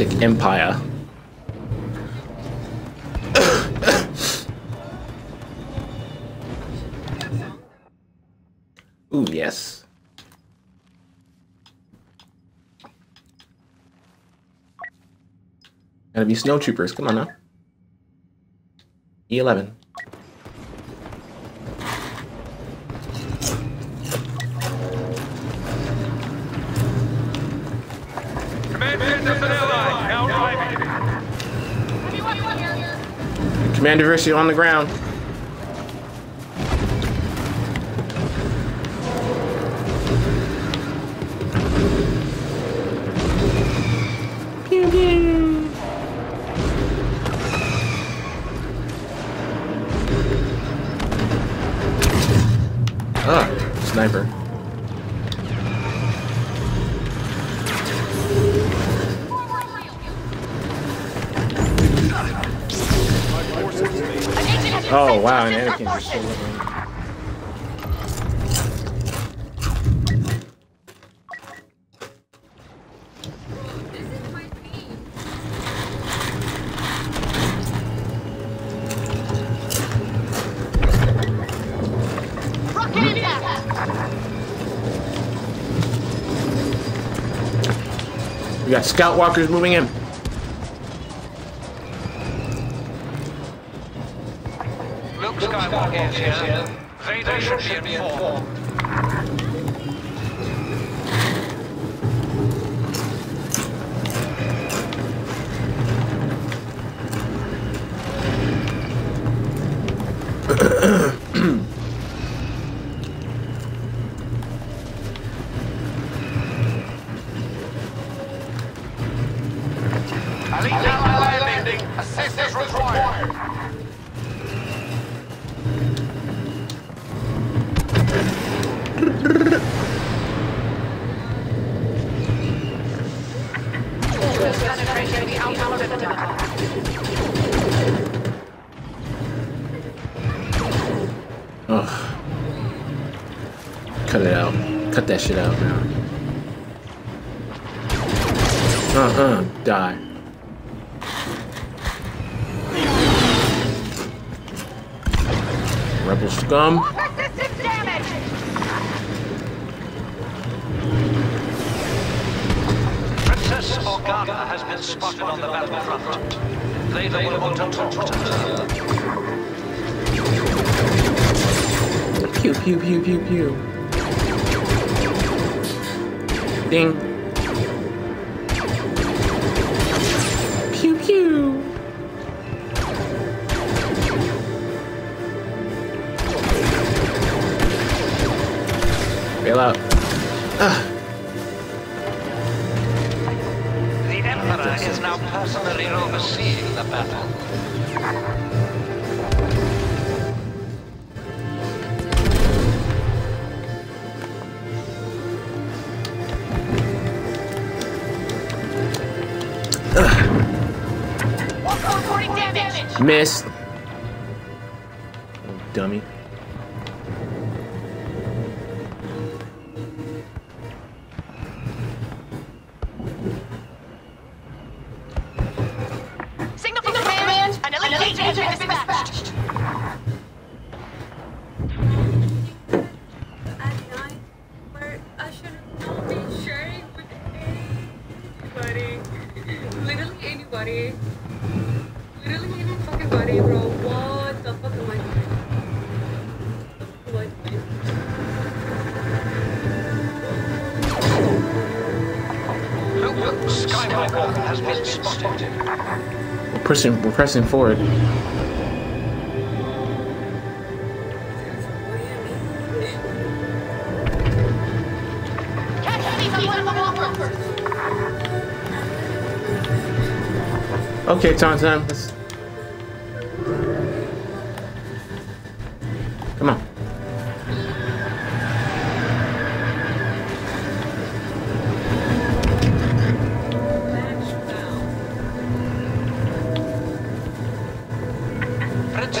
Galactic Empire. Ooh, yes. Gotta be snowtroopers. Come on now. E11. Command diversity on the ground. Ah, sniper. Oh wow, and Anakin's just still living. We got scout walkers moving in. Skywalker is here. Vader should be informed. Elite Ugh. Cut it out. Cut that shit out now. Uh-uh. Die. Rebel scum. Princess Organa has been spotted on the battlefront. Vader will want to talk to her. Pew pew pew pew pew. Ding. Pew pew. Bail out. Ah, Emperor is now personally overseeing the battle. Missed. Oh, dummy. We're pushing. We're pressing forward. Okay, time. Let's...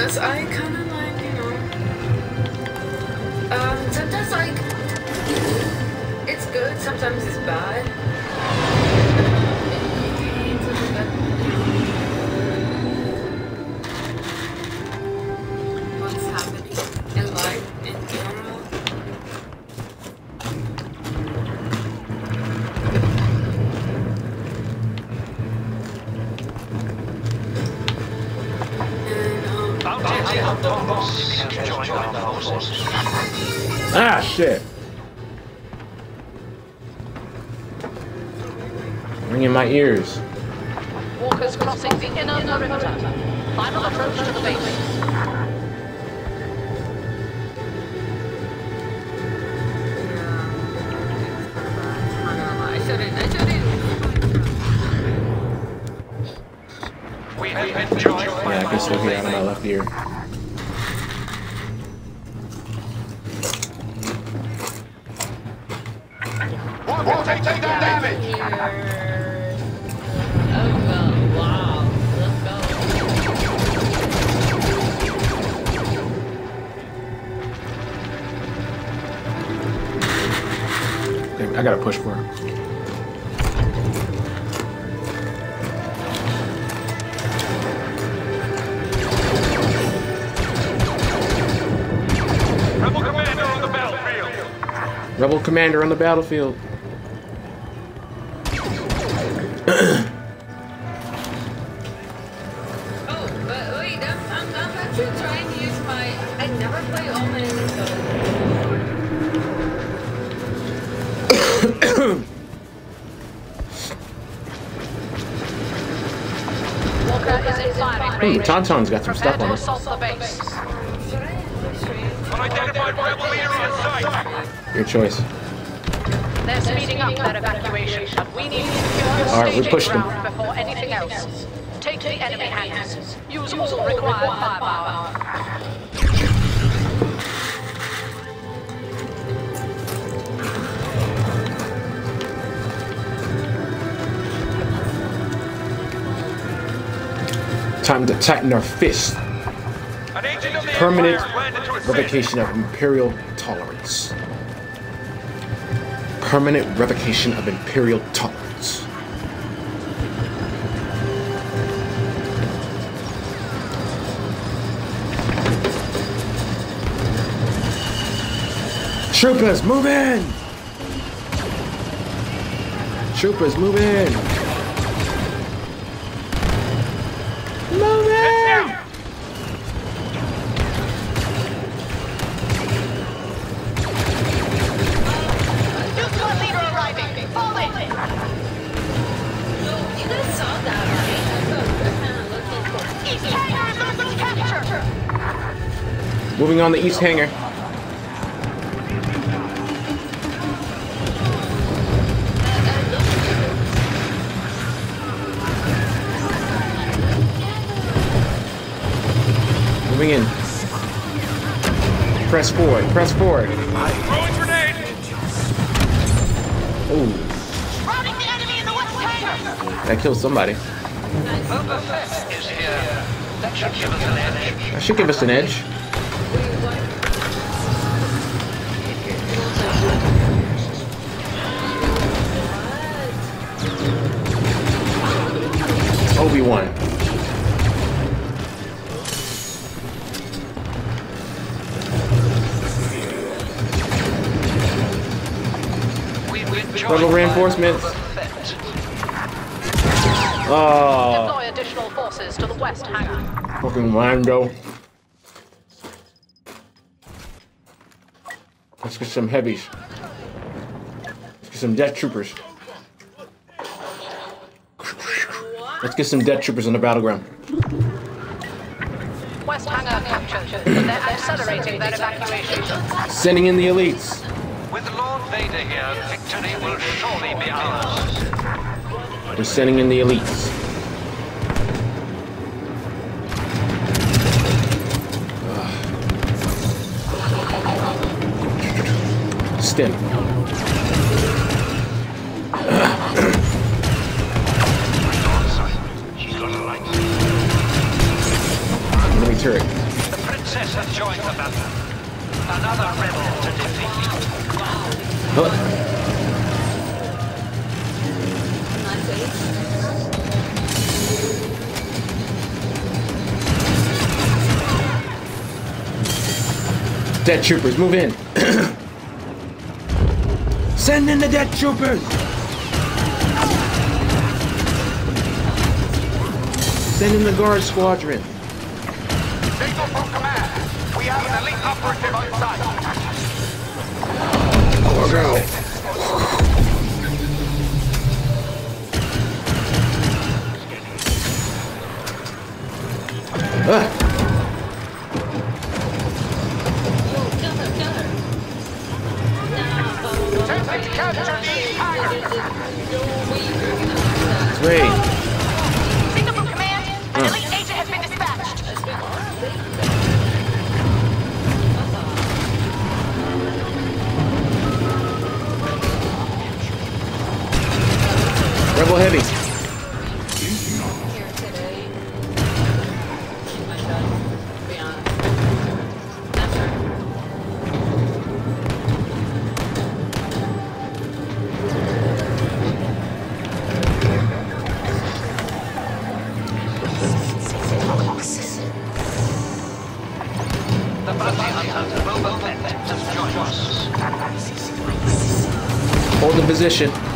because I kind of like, you know, um, sometimes like it's good, sometimes it's bad. Ah, shit. Ringing my ears. Walkers crossing the inner perimeter. Final approach to the base. I shouldn't. I shouldn't. We have been joined Yeah, I can still hear out of my left ear. So. Walker is in firing Ooh, range. Tauntaun's got some Prepare stuff to on it. Your choice. They're speeding up their evacuation, but we need to secure All right, we staging pushed them. before anything else. Take the enemy hangars. Use all required firepower. Time to tighten our fists. An agent of the Permanent Empire landed to assist. revocation of imperial tolerance. Permanent revocation of imperial tolerance. Troopers, move in! Troopers, move in! Moving on the east hangar. Moving in. Press forward. Press forward. Throwing grenade. Oh, Routing the enemy in the west hangar. that killed somebody. Boba Fett is here. That should give us an edge. That should give us an edge. Obi Wan. We've Rebel reinforcements. Oh, Deploy additional forces to the west hangar. fucking Lando. Let's get some heavies. Let's get some death troopers. Let's get some death troopers on the battleground. West hangar captured. They're accelerating their evacuation. Sending in the elites. With Lord Vader here, victory will surely be ours. We're sending in the elites. Ugh. Stim. Turret. The princess has joined the battle. Another rebel to defeat. Huh. Death troopers, move in. Send in the death troopers. Send in the guard squadron. Operative on site. Us. Hold the position.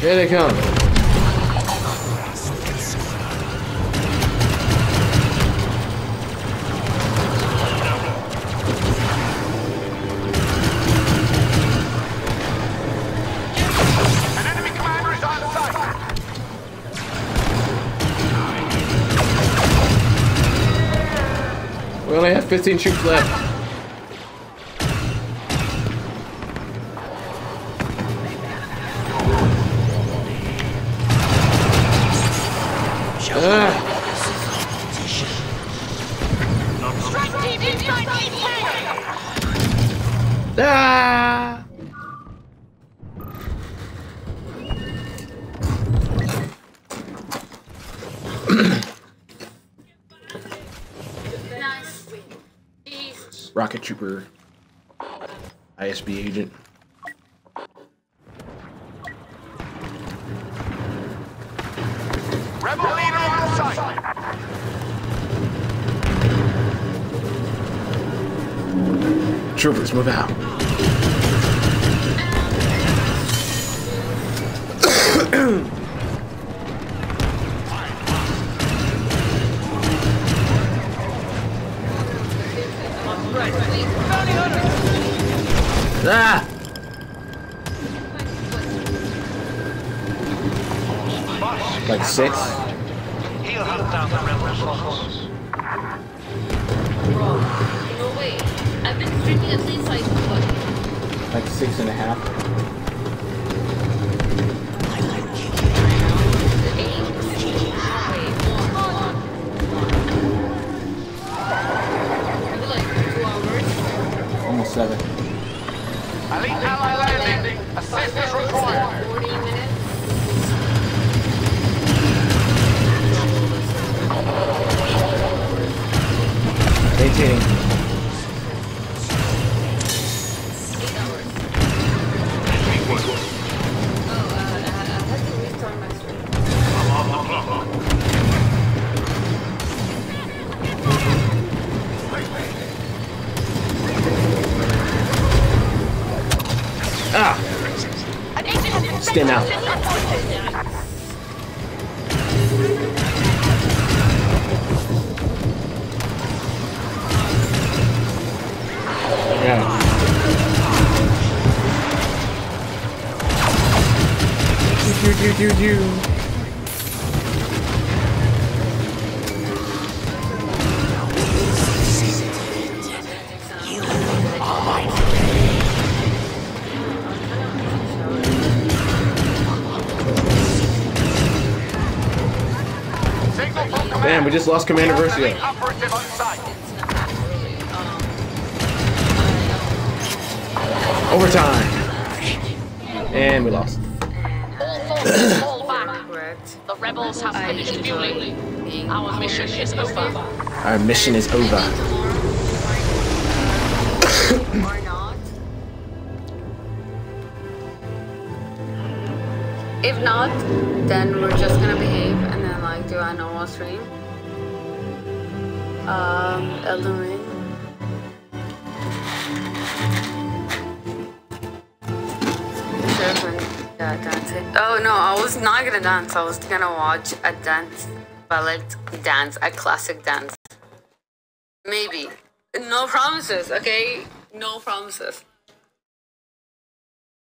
Here they come. We only have 15 troops left. Rocket trooper. ISB agent. Rebel leader on site. Troopers, move out. ah! Like six? He'll hunt down the rebel force. Bro. No way. I've been streaming at least like what? Like six and a half. Seven. Elite ally landing. Assistance required. 40 minutes. Maintaining. Eight agent Stand out. to your forces. Yeah. Do, do, do, do, do. We just lost Commander We have an Versio. elite operative on site. It's not really. Um, Overtime. And we lost. All forces fall back. The rebels have finished fueling. Our mission is over. Our mission is over. If not, then we're just gonna behave and then like do a normal stream. Um. Oh no, I was not gonna dance. I was gonna watch a dance, ballet dance, a classic dance. Maybe. No promises, okay? No promises.